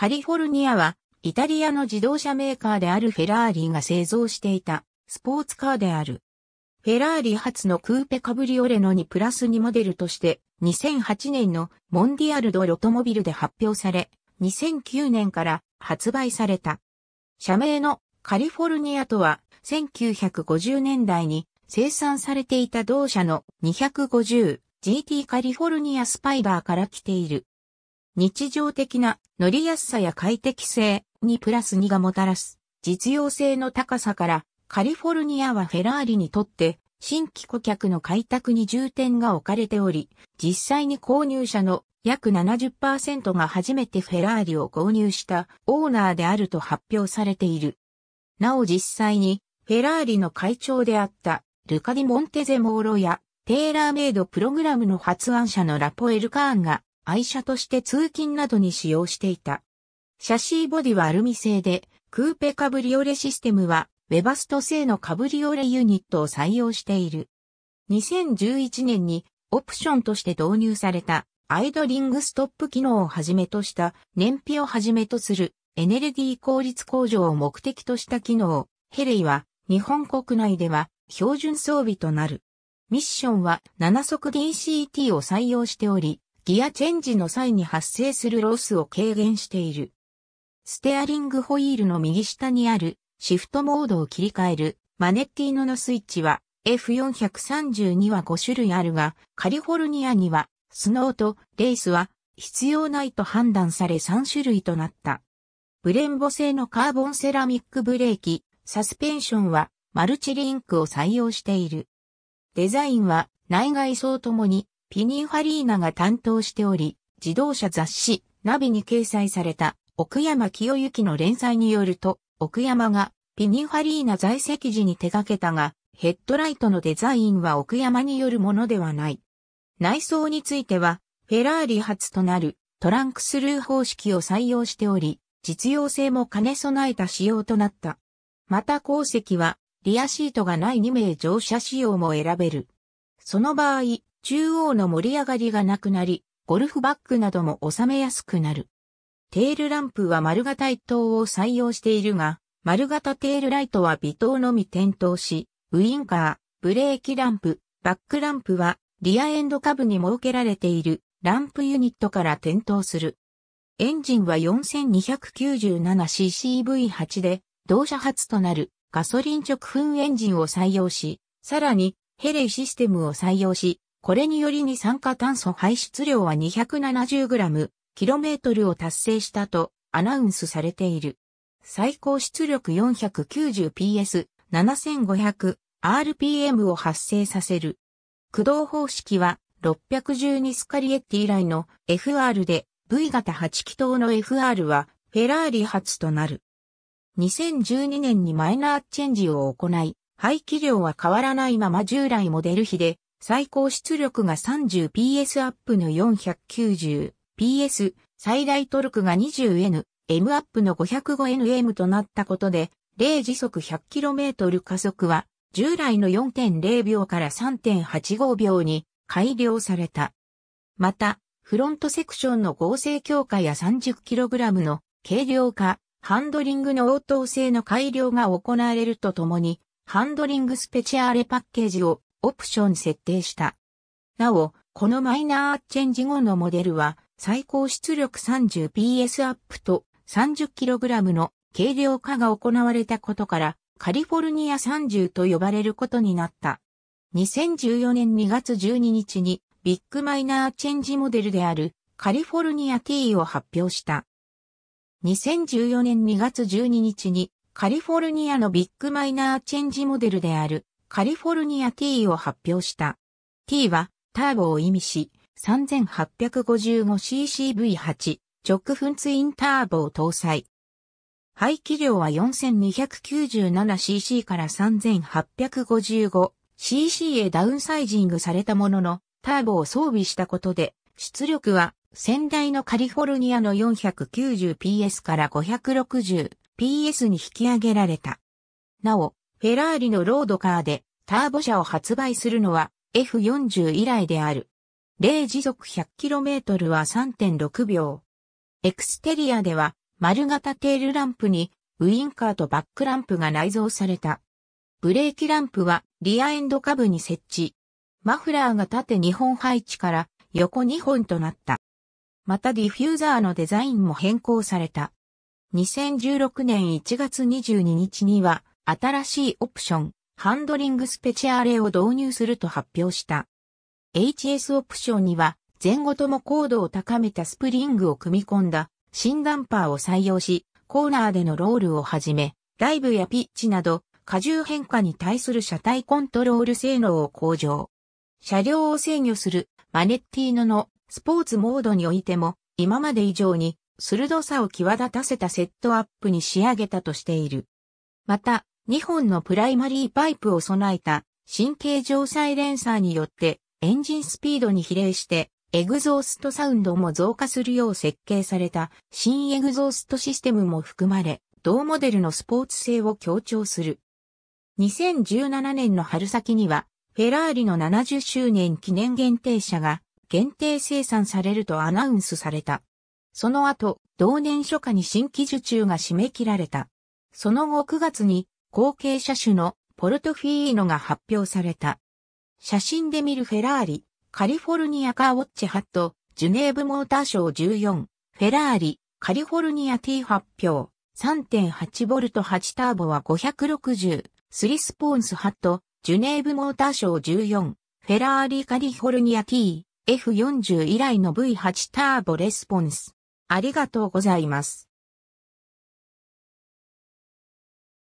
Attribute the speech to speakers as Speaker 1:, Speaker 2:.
Speaker 1: カリフォルニアはイタリアの自動車メーカーであるフェラーリが製造していたスポーツカーである。フェラーリ初のクーペカブリオレの2プラス2モデルとして2008年のモンディアルドロトモビルで発表され、2009年から発売された。社名のカリフォルニアとは1950年代に生産されていた同社の 250GT カリフォルニアスパイダーから来ている。日常的な乗りやすさや快適性にプラス2がもたらす実用性の高さからカリフォルニアはフェラーリにとって新規顧客の開拓に重点が置かれており、実際に購入者の約70%が初めてフェラーリを購入したオーナーであると発表されている。なお実際にフェラーリの会長であったルカディ・モンテゼモーロやテーラーメイドプログラムの発案者のラポエル・カーンが愛車として通勤などに使用していた。シャシーボディはアルミ製で、クーペカブリオレシステムはウェバスト製のカブリオレユニットを採用している。2011年にオプションとして導入されたアイドリングストップ機能をはじめとした燃費をはじめとするエネルギー効率向上を目的とした機能、ヘレイは日本国内では標準装備となる。ミッションは7速 DCT を採用しており、ギアチェンジの際に発生するロスを軽減している。ステアリングホイールの右下にあるシフトモードを切り替えるマネッティーノのスイッチは F432 は5種類あるが、カリフォルニアにはスノーとレースは必要ないと判断され3種類となった。ブレンボ製のカーボンセラミックブレーキ、サスペンションはマルチリンクを採用している。デザインは内外装ともにピニンファリーナが担当しており、自動車雑誌ナビに掲載された奥山清之の連載によると、奥山がピニンファリーナ在籍時に手掛けたが、ヘッドライトのデザインは奥山によるものではない。内装については、フェラーリ初となるトランクスルー方式を採用しており、実用性も兼ね備えた仕様となった。また後席は、リアシートがない2名乗車仕様も選べる。その場合、中央の盛り上がりがなくなり、ゴルフバッグなども収めやすくなる。テールランプは丸型一灯を採用しているが、丸型テールライトは微灯のみ点灯し、ウインカー、ブレーキランプ、バックランプはリアエンド下部に設けられているランプユニットから点灯する。エンジンは 4297ccV8 で、同社初となるガソリン直噴エンジンを採用し、さらにヘレイシステムを採用し、これにより二酸化炭素排出量は 270g、キロメートルを達成したとアナウンスされている。最高出力 490PS、7500rpm を発生させる。駆動方式は612スカリエッティ以来の FR で V 型8気筒の FR はフェラーリ初となる。2012年にマイナーチェンジを行い、排気量は変わらないまま従来モデル比で最高出力が 30PS アップの490 PS、最大トルクが 20N、M アップの 505NM となったことで、0時速 100km 加速は、従来の4.0秒から3.85秒に改良された。また、フロントセクションの合成強化や 30kg の軽量化、ハンドリングの応答性の改良が行われるとともに、ハンドリングスペチャーレパッケージをオプション設定した。なお、このマイナーチェンジ後のモデルは、最高出力 30PS アップと 30kg の軽量化が行われたことからカリフォルニア30と呼ばれることになった。2014年2月12日にビッグマイナーチェンジモデルであるカリフォルニア T を発表した。2014年2月12日にカリフォルニアのビッグマイナーチェンジモデルであるカリフォルニア T を発表した。T はターボを意味し、3855ccV8 直噴ツインターボを搭載。排気量は 4297cc から 3855cc へダウンサイジングされたものの、ターボを装備したことで、出力は先代のカリフォルニアの 490PS から 560PS に引き上げられた。なお、フェラーリのロードカーでターボ車を発売するのは F40 以来である。0時速 100km は3.6秒。エクステリアでは、丸型テールランプにウインカーとバックランプが内蔵された。ブレーキランプはリアエンド下部に設置。マフラーが縦2本配置から横2本となった。またディフューザーのデザインも変更された。2016年1月22日には新しいオプション、ハンドリングスペチャーレを導入すると発表した。HS オプションには前後とも高度を高めたスプリングを組み込んだ新ダンパーを採用し、コーナーでのロールをはじめ、ライブやピッチなど荷重変化に対する車体コントロール性能を向上。車両を制御するマネッティーノのスポーツモードにおいても今まで以上に鋭さを際立たせたセットアップに仕上げたとしている。また、2本のプライマリーパイプを備えた神経状サイレンサーによってエンジンスピードに比例してエグゾーストサウンドも増加するよう設計された新エグゾーストシステムも含まれ、同モデルのスポーツ性を強調する。2017年の春先にはフェラーリの70周年記念限定車が限定生産されるとアナウンスされた。その後、同年初夏に新規受注が締め切られた。その後9月に後継車種のポルトフィーノが発表された。写真で見るフェラーリ、カリフォルニアカーウォッチハット、ジュネーブモーターショー14、フェラーリ、カリフォルニア T 発表、3.8V 8ターボは560、スリスポーンスハット、ジュネーブモーターショー14、フェラーリカリフォルニア T、F40 以来の V8 ターボレスポンス。ありがとうございます。